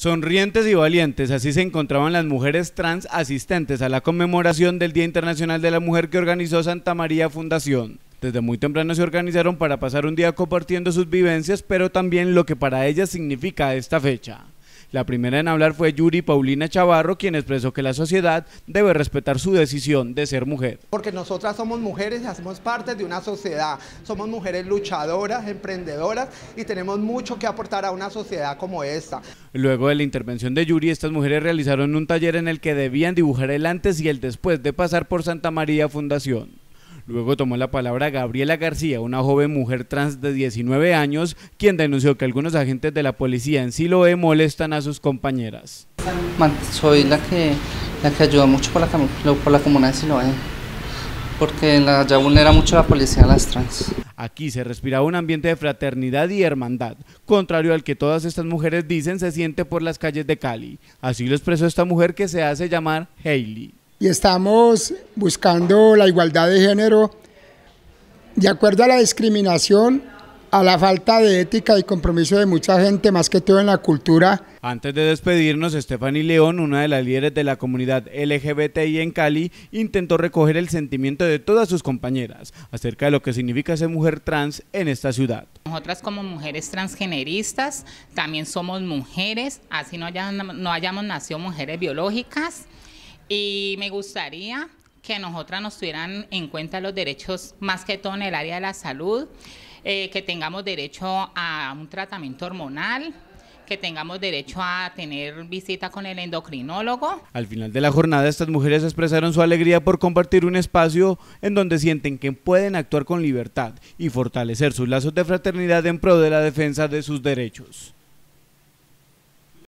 Sonrientes y valientes, así se encontraban las mujeres trans asistentes a la conmemoración del Día Internacional de la Mujer que organizó Santa María Fundación. Desde muy temprano se organizaron para pasar un día compartiendo sus vivencias, pero también lo que para ellas significa esta fecha. La primera en hablar fue Yuri Paulina Chavarro, quien expresó que la sociedad debe respetar su decisión de ser mujer. Porque nosotras somos mujeres y hacemos parte de una sociedad, somos mujeres luchadoras, emprendedoras y tenemos mucho que aportar a una sociedad como esta. Luego de la intervención de Yuri, estas mujeres realizaron un taller en el que debían dibujar el antes y el después de pasar por Santa María Fundación. Luego tomó la palabra Gabriela García, una joven mujer trans de 19 años, quien denunció que algunos agentes de la policía en Siloé molestan a sus compañeras. Soy la que, la que ayuda mucho por la, por la comuna de Siloé, porque la, ya vulnera mucho la policía a las trans. Aquí se respiraba un ambiente de fraternidad y hermandad, contrario al que todas estas mujeres dicen se siente por las calles de Cali. Así lo expresó esta mujer que se hace llamar Hailey y estamos buscando la igualdad de género de acuerdo a la discriminación, a la falta de ética y compromiso de mucha gente, más que todo en la cultura. Antes de despedirnos, Stephanie León, una de las líderes de la comunidad LGBTI en Cali, intentó recoger el sentimiento de todas sus compañeras acerca de lo que significa ser mujer trans en esta ciudad. Nosotras como mujeres transgeneristas también somos mujeres, así no, no hayamos nacido mujeres biológicas. Y me gustaría que nosotras nos tuvieran en cuenta los derechos más que todo en el área de la salud, eh, que tengamos derecho a un tratamiento hormonal, que tengamos derecho a tener visita con el endocrinólogo. Al final de la jornada, estas mujeres expresaron su alegría por compartir un espacio en donde sienten que pueden actuar con libertad y fortalecer sus lazos de fraternidad en pro de la defensa de sus derechos.